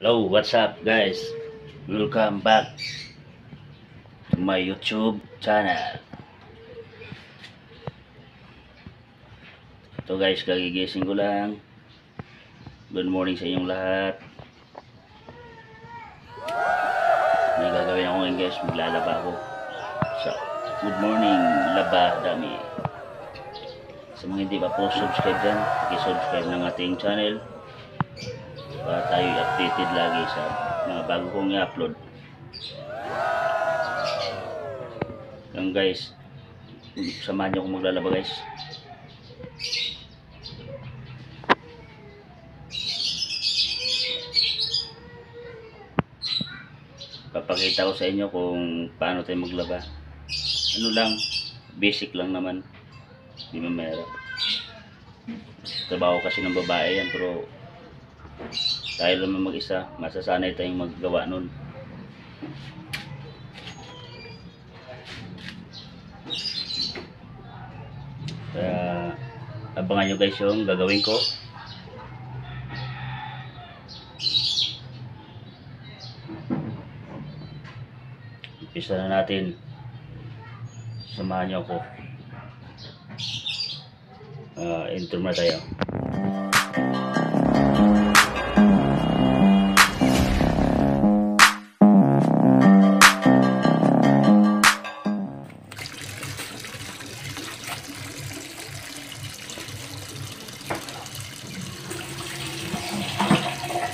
Hello, what's up guys? Welcome back to my YouTube channel. Ito guys, kagigising ko lang. Good morning sa inyong lahat. May gagawin ako ngayon guys, maglalaba ako. So, good morning, laba dami. Sa mga hindi pa po subscribe dyan, i-subscribe ng ating channel para tayo updated lagi sa mga bago kong i-upload. Yan guys, samahan niyo akong maglalaba guys. Papakita ko sa inyo kung paano tayo maglaba. Ano lang, basic lang naman. Hindi mo meron. Trabaho kasi ng babae yan pero tayo naman mag-isa, masasanay tayong maggawa nun. Kaya abangan nyo guys yung gagawin ko. Umpisa na natin. Samahan nyo ako. Uh, intro na tayo.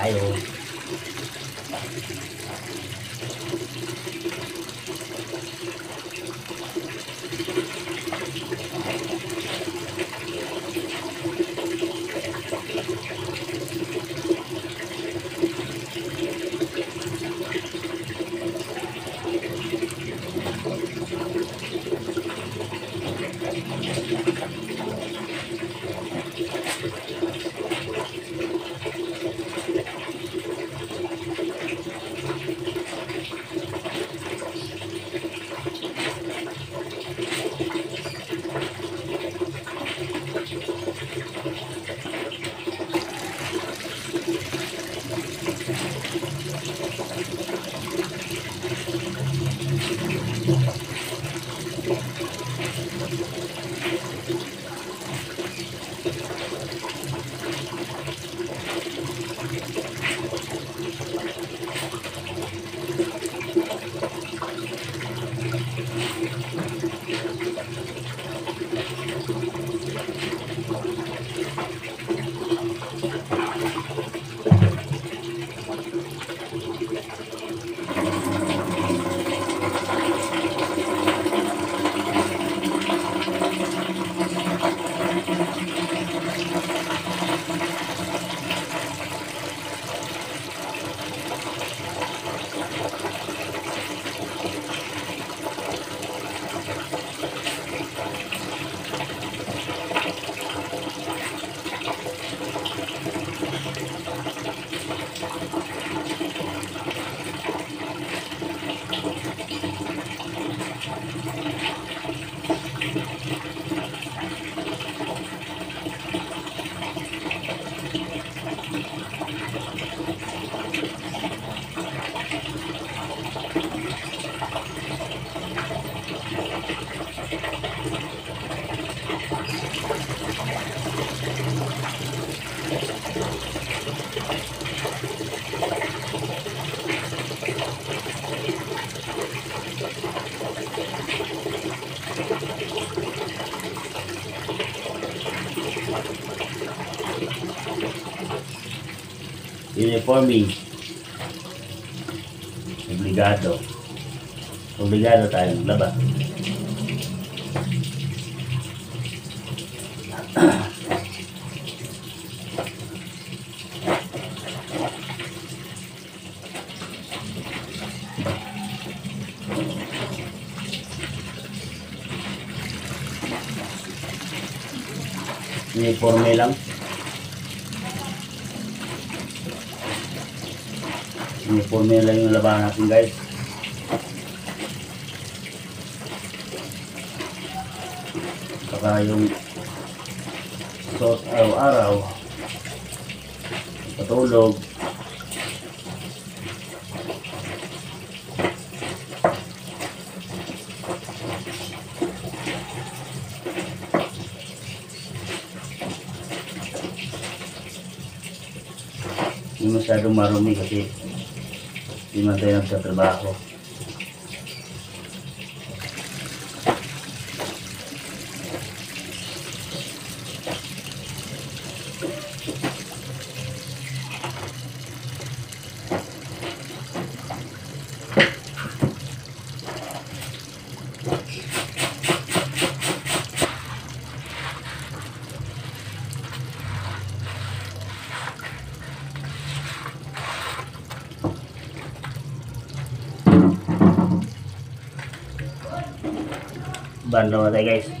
还有 tara tayo. Uniforming. Obligado. Obligado tayong laba. Uniforme lang. Uniforme lang yung labahan natin guys. Saka yung suot araw-araw. Patulog. Hindi masyadong marumi kasi hindi man tayo nagtatrabaho. Bando na tayo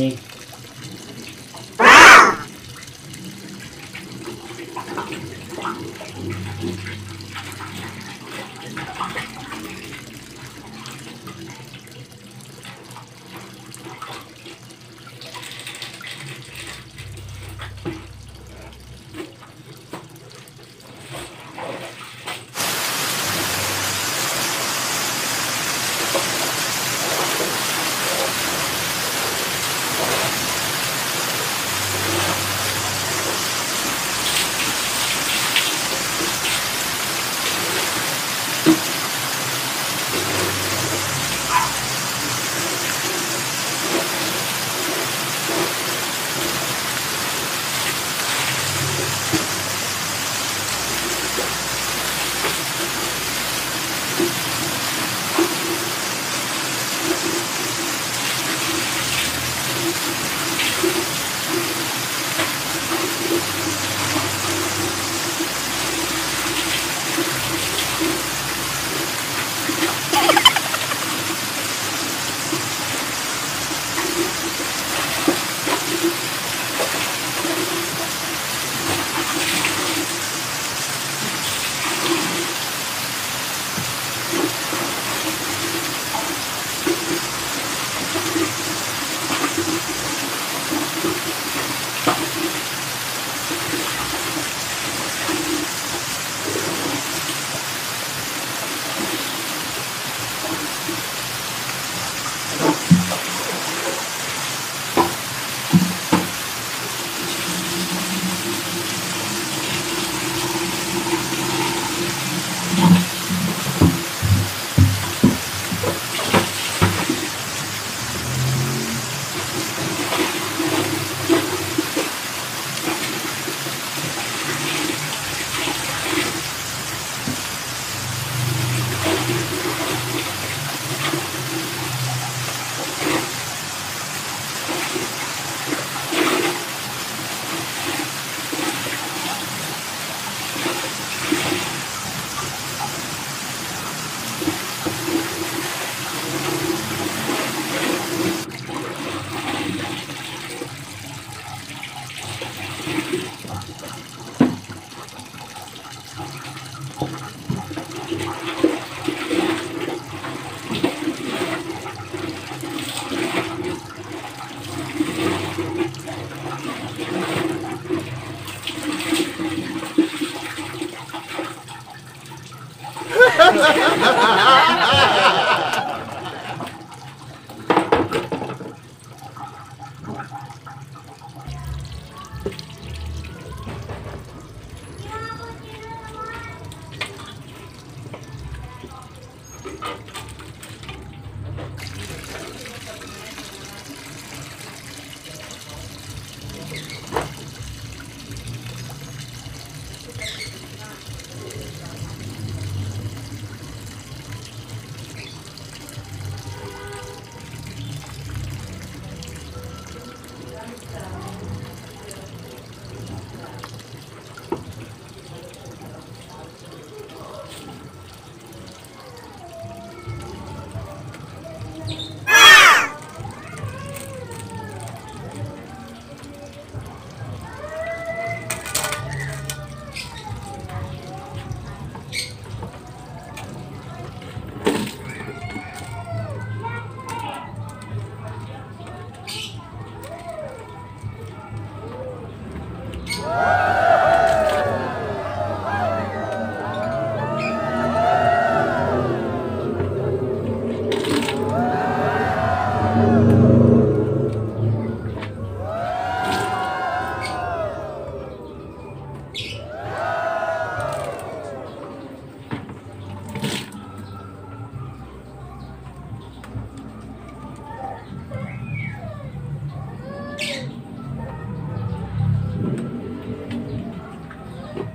na Tayo,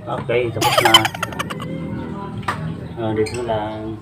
Okay, tapos na. Ah, dito lang.